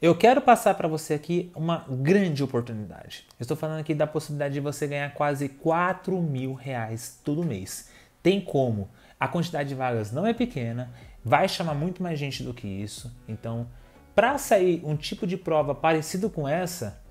Eu quero passar para você aqui uma grande oportunidade. Eu estou falando aqui da possibilidade de você ganhar quase 4 mil reais todo mês. Tem como? A quantidade de vagas não é pequena, vai chamar muito mais gente do que isso. Então, para sair um tipo de prova parecido com essa,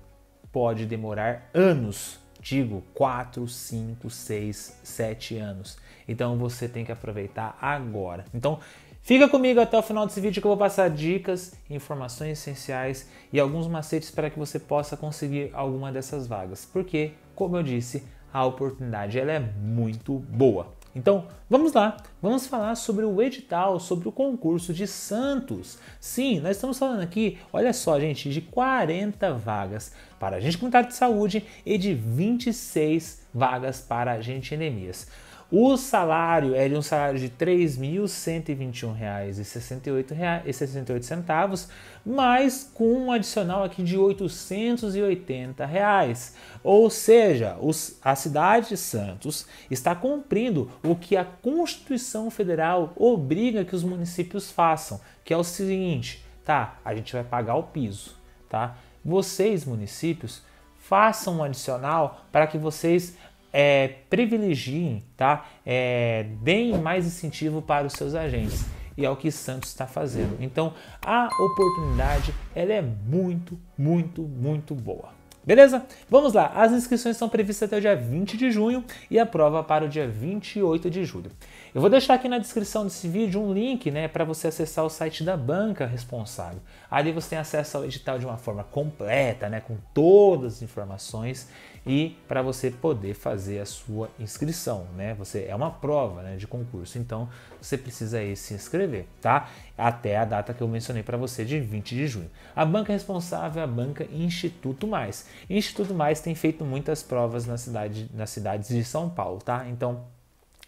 pode demorar anos. Digo 4, 5, 6, 7 anos. Então você tem que aproveitar agora. Então, Fica comigo até o final desse vídeo que eu vou passar dicas, informações essenciais e alguns macetes para que você possa conseguir alguma dessas vagas. Porque, como eu disse, a oportunidade ela é muito boa. Então, vamos lá, vamos falar sobre o edital, sobre o concurso de Santos. Sim, nós estamos falando aqui, olha só, gente, de 40 vagas para agente comunitário de saúde e de 26 vagas para agente enemias. O salário é de um salário de R$ 3.121,68, mas com um adicional aqui de 880 reais. Ou seja, os, a cidade de Santos está cumprindo o que a Constituição Federal obriga que os municípios façam, que é o seguinte, tá? A gente vai pagar o piso, tá? Vocês, municípios, façam um adicional para que vocês é, privilegiem, tá? É, deem mais incentivo para os seus agentes. E é o que Santos está fazendo. Então, a oportunidade ela é muito, muito, muito boa. Beleza? Vamos lá. As inscrições são previstas até o dia 20 de junho e a prova para o dia 28 de julho. Eu vou deixar aqui na descrição desse vídeo um link né, para você acessar o site da banca responsável. Ali você tem acesso ao edital de uma forma completa, né, com todas as informações e para você poder fazer a sua inscrição, né? Você é uma prova, né, de concurso, então você precisa aí se inscrever, tá? Até a data que eu mencionei para você de 20 de junho. A banca responsável é a banca Instituto Mais. Instituto Mais tem feito muitas provas na cidade, nas cidades de São Paulo, tá? Então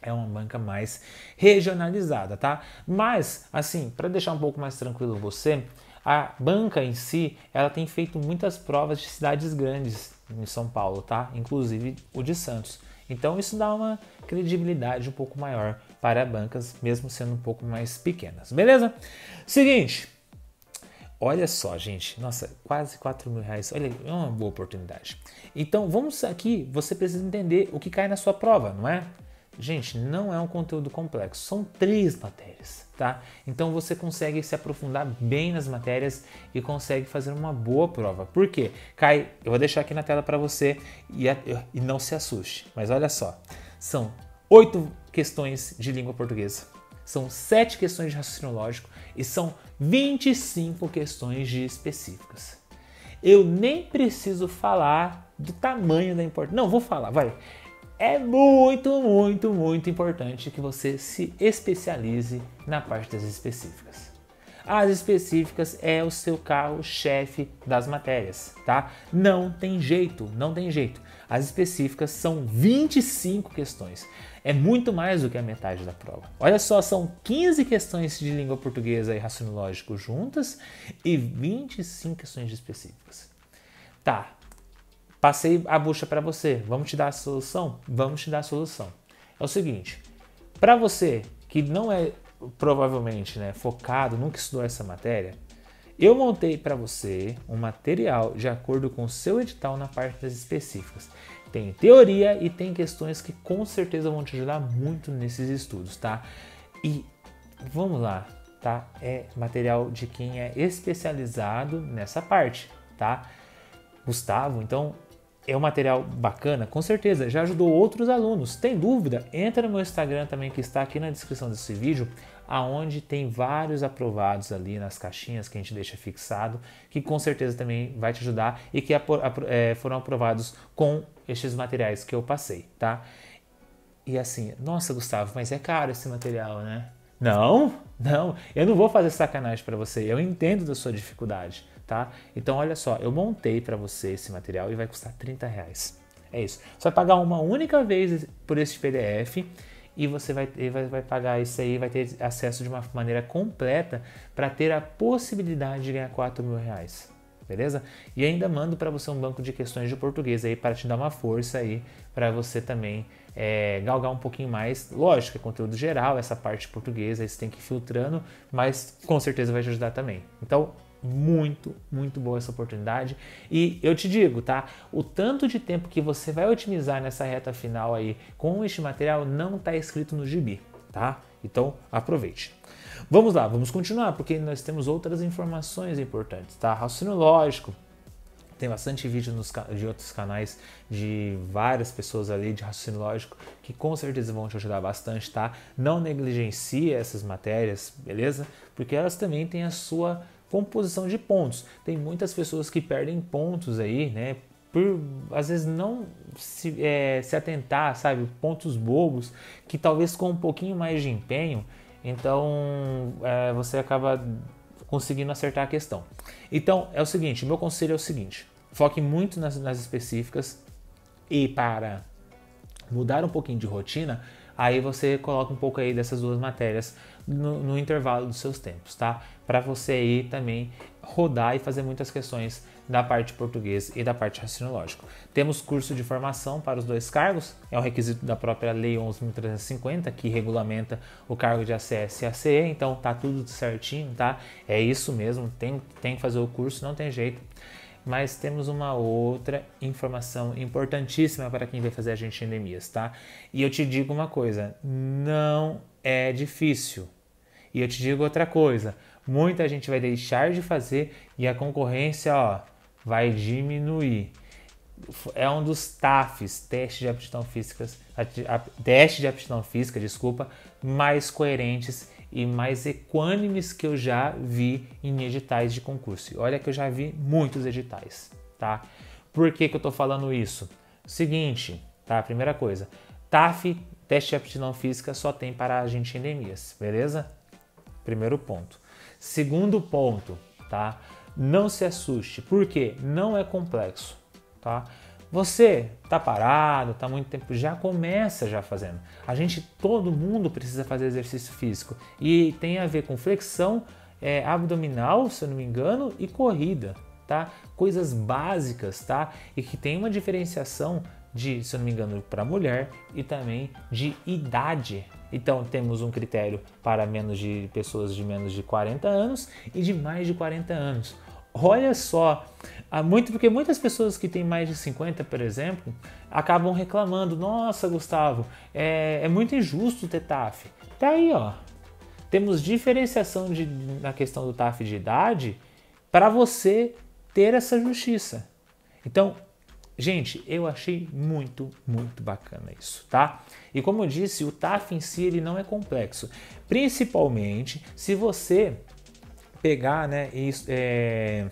é uma banca mais regionalizada, tá? Mas assim, para deixar um pouco mais tranquilo você, a banca em si, ela tem feito muitas provas de cidades grandes em São Paulo, tá? Inclusive o de Santos. Então isso dá uma credibilidade um pouco maior para bancas, mesmo sendo um pouco mais pequenas, beleza? Seguinte, olha só, gente, nossa, quase 4 mil reais, olha, é uma boa oportunidade. Então vamos aqui, você precisa entender o que cai na sua prova, não é? Gente, não é um conteúdo complexo, são três matérias, tá? Então você consegue se aprofundar bem nas matérias e consegue fazer uma boa prova. Por quê? Cai, eu vou deixar aqui na tela para você e, e não se assuste, mas olha só, são oito questões de língua portuguesa, são sete questões de raciocínio lógico e são 25 questões de específicas. Eu nem preciso falar do tamanho da importância. Não, vou falar, vai é muito, muito, muito importante que você se especialize na parte das específicas. As específicas é o seu carro-chefe das matérias, tá? Não tem jeito, não tem jeito. As específicas são 25 questões. É muito mais do que a metade da prova. Olha só, são 15 questões de língua portuguesa e raciocínio lógico juntas e 25 questões de específicas. Tá, Passei a bucha para você. Vamos te dar a solução? Vamos te dar a solução. É o seguinte: para você que não é provavelmente né, focado, nunca estudou essa matéria, eu montei para você um material de acordo com o seu edital na parte das específicas. Tem teoria e tem questões que com certeza vão te ajudar muito nesses estudos, tá? E vamos lá, tá? É material de quem é especializado nessa parte, tá? Gustavo, então é um material bacana, com certeza, já ajudou outros alunos. Tem dúvida? Entra no meu Instagram também que está aqui na descrição desse vídeo, aonde tem vários aprovados ali nas caixinhas que a gente deixa fixado, que com certeza também vai te ajudar e que é, foram aprovados com estes materiais que eu passei, tá? E assim, nossa Gustavo, mas é caro esse material, né? Não, não, eu não vou fazer sacanagem para você, eu entendo da sua dificuldade tá? Então olha só, eu montei para você esse material e vai custar 30 reais. É isso. Você vai pagar uma única vez por esse PDF e você vai, vai, vai pagar isso aí, vai ter acesso de uma maneira completa para ter a possibilidade de ganhar 4 mil reais. Beleza? E ainda mando para você um banco de questões de português aí para te dar uma força aí para você também é, galgar um pouquinho mais. Lógico, é conteúdo geral, essa parte portuguesa, aí você tem que ir filtrando, mas com certeza vai te ajudar também. Então, muito, muito boa essa oportunidade. E eu te digo, tá? O tanto de tempo que você vai otimizar nessa reta final aí com este material não está escrito no gibi, tá? Então aproveite. Vamos lá, vamos continuar, porque nós temos outras informações importantes, tá? Raciocínio lógico. Tem bastante vídeo nos, de outros canais de várias pessoas ali de raciocínio lógico que com certeza vão te ajudar bastante, tá? Não negligencie essas matérias, beleza? Porque elas também têm a sua composição de pontos. Tem muitas pessoas que perdem pontos aí, né? Por às vezes não se, é, se atentar, sabe? Pontos bobos que talvez com um pouquinho mais de empenho, então é, você acaba conseguindo acertar a questão. Então é o seguinte: meu conselho é o seguinte: foque muito nas, nas específicas e para mudar um pouquinho de rotina, aí você coloca um pouco aí dessas duas matérias no, no intervalo dos seus tempos, tá? Para você aí também rodar e fazer muitas questões da parte português e da parte raciocínio Temos curso de formação para os dois cargos, é um requisito da própria Lei 11.350 que regulamenta o cargo de ACS e ACE, então tá tudo certinho, tá? É isso mesmo, tem, tem que fazer o curso, não tem jeito. Mas temos uma outra informação importantíssima para quem vai fazer agente endemias, tá? E eu te digo uma coisa, não é difícil. E eu te digo outra coisa, muita gente vai deixar de fazer e a concorrência, ó, vai diminuir. É um dos TAFs, teste de aptidão física, teste de aptidão física, desculpa, mais coerentes e mais equânimes que eu já vi em editais de concurso. olha que eu já vi muitos editais, tá? Por que, que eu estou falando isso? Seguinte, tá? Primeira coisa, TAF, teste de aptidão física, só tem para agente endemias, beleza? Primeiro ponto. Segundo ponto, tá? Não se assuste, porque não é complexo, tá? Você tá parado, tá muito tempo, já começa já fazendo. A gente, todo mundo precisa fazer exercício físico e tem a ver com flexão é, abdominal, se eu não me engano, e corrida, tá? Coisas básicas, tá? E que tem uma diferenciação de, se eu não me engano, para mulher e também de idade. Então temos um critério para menos de pessoas de menos de 40 anos e de mais de 40 anos. Olha só, há muito porque muitas pessoas que têm mais de 50, por exemplo, acabam reclamando: "Nossa, Gustavo, é, é muito injusto ter TAF". Tá aí, ó. Temos diferenciação de, na questão do TAF de idade para você ter essa justiça. Então, Gente, eu achei muito, muito bacana isso, tá? E como eu disse, o TAF em si ele não é complexo, principalmente se você pegar, né, e, é,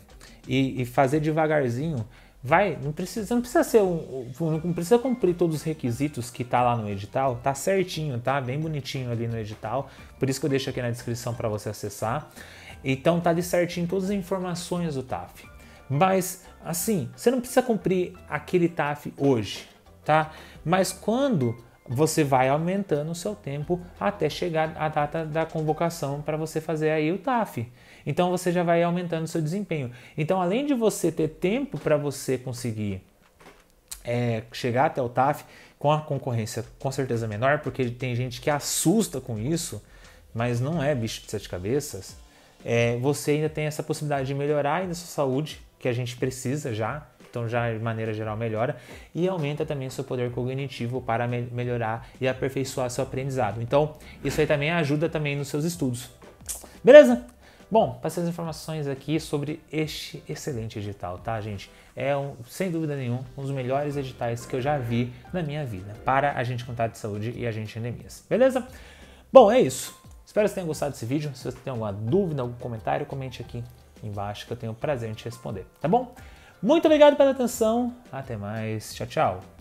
e, e fazer devagarzinho, vai, não precisa, não precisa ser um, não precisa cumprir todos os requisitos que tá lá no edital, tá certinho, tá bem bonitinho ali no edital, por isso que eu deixo aqui na descrição para você acessar. Então tá ali certinho todas as informações do TAF. Mas assim, você não precisa cumprir aquele TAF hoje, tá? Mas quando você vai aumentando o seu tempo até chegar a data da convocação para você fazer aí o TAF. Então você já vai aumentando o seu desempenho. Então, além de você ter tempo para você conseguir é, chegar até o TAF com a concorrência com certeza menor, porque tem gente que assusta com isso, mas não é bicho de sete cabeças. É, você ainda tem essa possibilidade de melhorar ainda a sua saúde que a gente precisa já, então já de maneira geral melhora, e aumenta também seu poder cognitivo para me melhorar e aperfeiçoar seu aprendizado. Então, isso aí também ajuda também nos seus estudos. Beleza? Bom, passei as informações aqui sobre este excelente edital, tá, gente? É, um, sem dúvida nenhuma, um dos melhores editais que eu já vi na minha vida para agente contato de saúde e agente endemias. Beleza? Bom, é isso. Espero que você tenha gostado desse vídeo. Se você tem alguma dúvida, algum comentário, comente aqui embaixo que eu tenho o prazer em te responder, tá bom? Muito obrigado pela atenção, até mais, tchau, tchau.